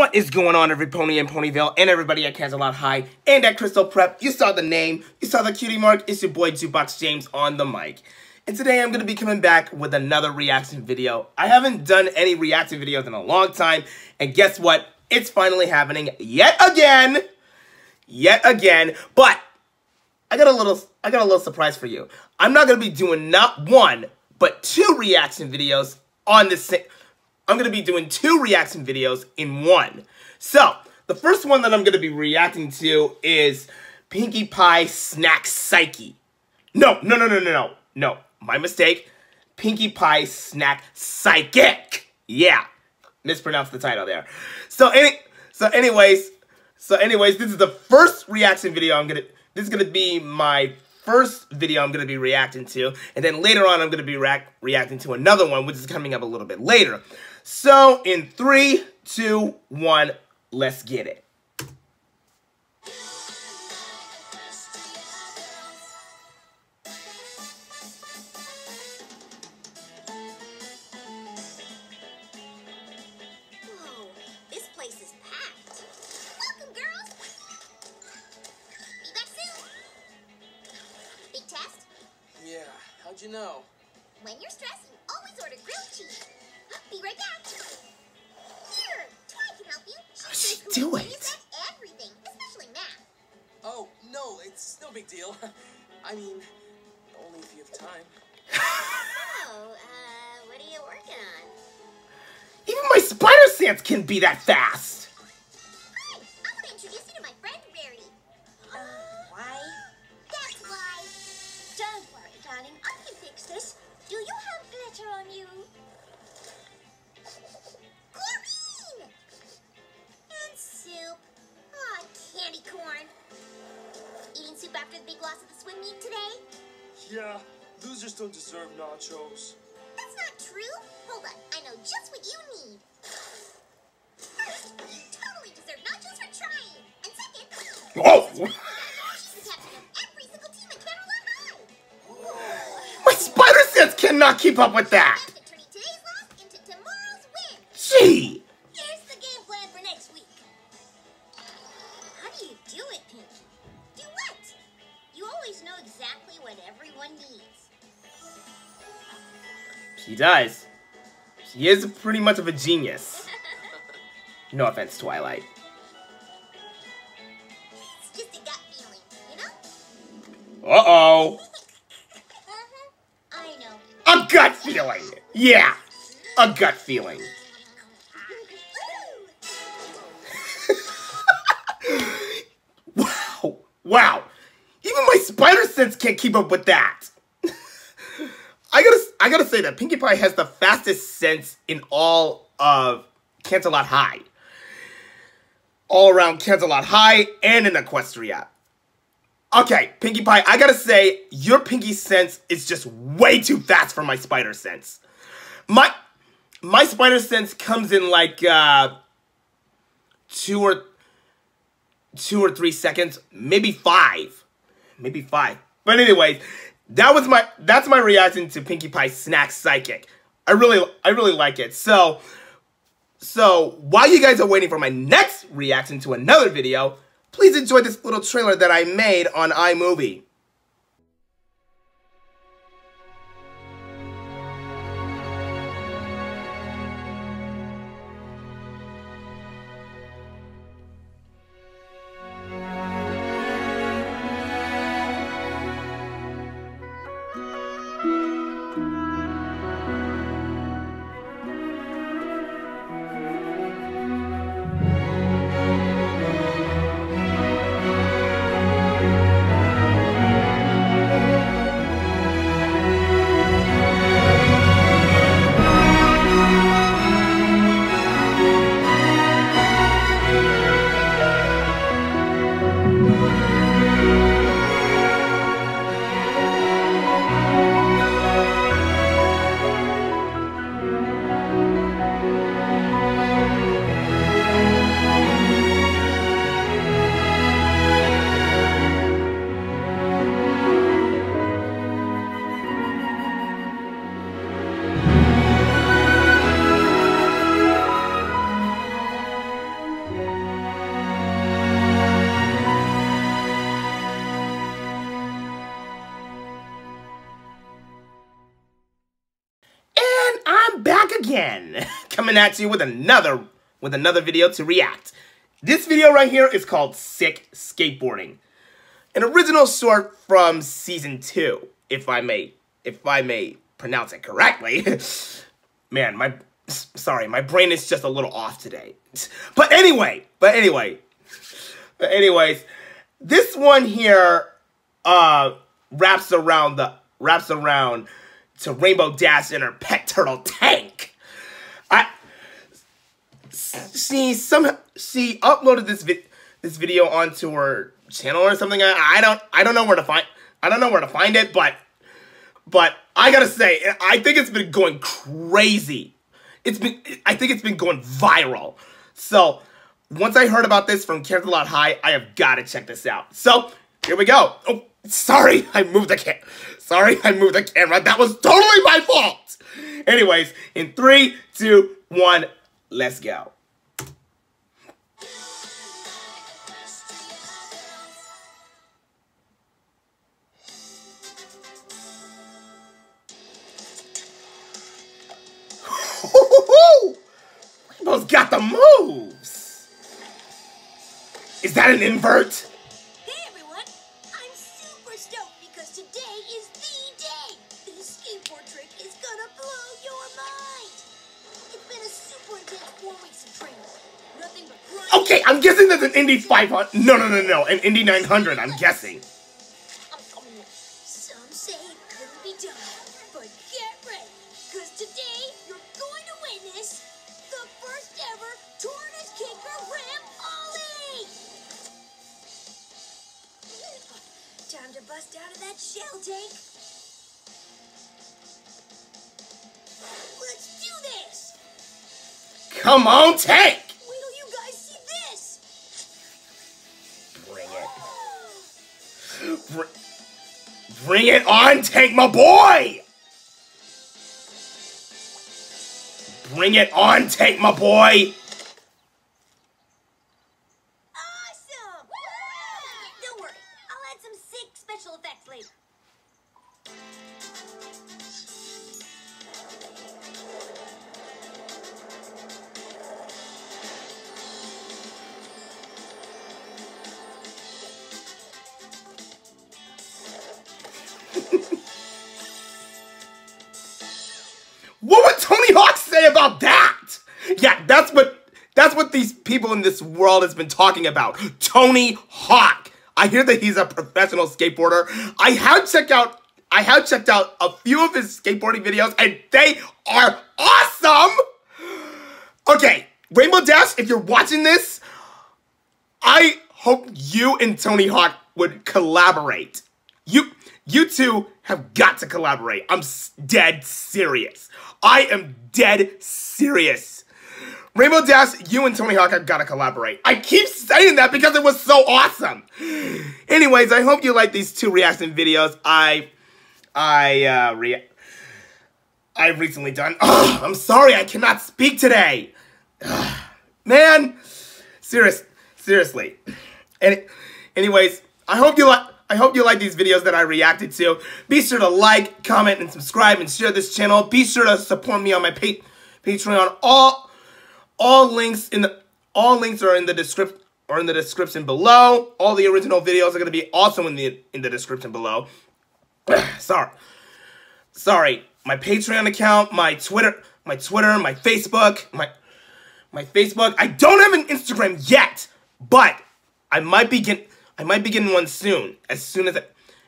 What is going on, every pony in Ponyville and everybody at Canterlot High and at Crystal Prep? You saw the name, you saw the cutie mark. It's your boy Jukebox James on the mic. And today I'm going to be coming back with another reaction video. I haven't done any reaction videos in a long time. And guess what? It's finally happening yet again. Yet again. But I got a little I got a little surprise for you. I'm not going to be doing not one, but two reaction videos on the same I'm going to be doing two reaction videos in one. So, the first one that I'm going to be reacting to is Pinkie Pie Snack Psyche. No, no, no, no, no, no, no. My mistake. Pinkie Pie Snack Psychic. Yeah, mispronounced the title there. So, any, so anyways, so anyways, this is the first reaction video I'm gonna. This is gonna be my first video I'm going to be reacting to, and then later on I'm going to be reacting to another one, which is coming up a little bit later. So, in three, two, one, let's get it. Whoa, this place is packed. Welcome, girls. Be back soon. Big test? Yeah, how'd you know? When you're stressed, you always order grilled cheese. Be right back. Here, Twi can help you. She do it? everything, especially math. Oh, no, it's no big deal. I mean, only if you have time. oh, uh, what are you working on? Even my spider sense can be that fast. Yeah, losers don't deserve nachos. That's not true. Hold on, I know just what you need. First, you totally deserve nachos for trying. And second, oh! My spider sense cannot keep up with that! Let's turn today's loss into tomorrow's win. Gee! He does. He is pretty much of a genius. No offense, Twilight. Uh-oh. uh-huh. I know. A gut feeling. Yeah. A gut feeling. wow. Wow. Even my spider sense can't keep up with that. I gotta, I gotta say that Pinkie Pie has the fastest sense in all of Canterlot High. All around Canterlot High and in Equestria. Okay, Pinkie Pie, I gotta say, your Pinkie sense is just way too fast for my spider sense. My, my spider sense comes in like, uh, two or, two or three seconds, maybe five. Maybe five. But anyways, that was my that's my reaction to Pinkie Pie Snack Psychic. I really I really like it. So so while you guys are waiting for my next reaction to another video, please enjoy this little trailer that I made on iMovie. Coming at you with another with another video to react. This video right here is called Sick Skateboarding. An original short from season 2, if I may if I may pronounce it correctly. Man, my sorry, my brain is just a little off today. But anyway, but anyway. But anyways, this one here uh wraps around the wraps around to Rainbow Dash in her pet turtle tank. She some she uploaded this vid this video onto her channel or something. I, I don't I don't know where to find I don't know where to find it, but but I gotta say I think it's been going crazy. It's been I think it's been going viral. So once I heard about this from Canterlot High, I have got to check this out. So here we go. Oh, sorry, I moved the cam. Sorry, I moved the camera. That was totally my fault. Anyways, in three, two, one, let's go. Rainbow's got the moves. Is that an invert? Okay, I'm guessing there's an Indy 500. No, no, no, no, an Indy 900. I'm guessing. Time to bust out of that shell tank. Let's do this. Come on, tank. Wait till you guys see this. Bring it. Br- Bring it on, tank, my boy. Bring it on, tank, my boy. Awesome! Don't worry, I'll add some sick special effects later. What would Tony Hawk say about that? Yeah, that's what that's what these people in this world has been talking about. Tony Hawk. I hear that he's a professional skateboarder. I have checked out I have checked out a few of his skateboarding videos and they are awesome. Okay, Rainbow Dash, if you're watching this, I hope you and Tony Hawk would collaborate. You you two have got to collaborate. I'm dead serious. I am dead serious. Rainbow Dash, you and Tony Hawk have got to collaborate. I keep saying that because it was so awesome. Anyways, I hope you like these two reaction videos. I I uh I've recently done. Ugh, I'm sorry, I cannot speak today. Ugh, man, serious, seriously. Any, anyways, I hope you like. I hope you like these videos that I reacted to. Be sure to like, comment, and subscribe, and share this channel. Be sure to support me on my pa- Patreon. All, all links in the all links are in the description or in the description below. All the original videos are going to be also in the in the description below. Sorry. Sorry. My Patreon account, my Twitter, my Twitter, my Facebook, my my Facebook. I don't have an Instagram yet, but I might be get, I might be getting one soon. As soon as I,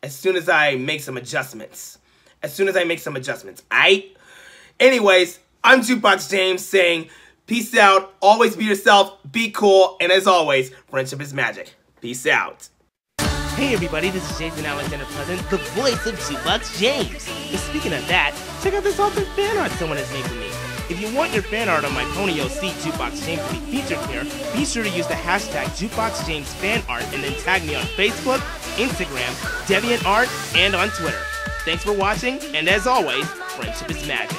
as soon as I make some adjustments. As soon as I make some adjustments. I Anyways, I'm Jukebox James saying peace out, always be yourself, be cool, and as always, friendship is magic. Peace out. Hey everybody, this is Jason Alexander Pleasant, the voice of Jukebox James. And speaking of that, check out this awesome fan art someone has made for me. If you want your fan art on my Pony OC Jukebox James to be featured here, be sure to use the hashtag Jukebox James Fan and then tag me on Facebook, Instagram, DeviantArt, and on Twitter. Thanks for watching, and as always, friendship is magic.